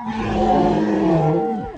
Oh.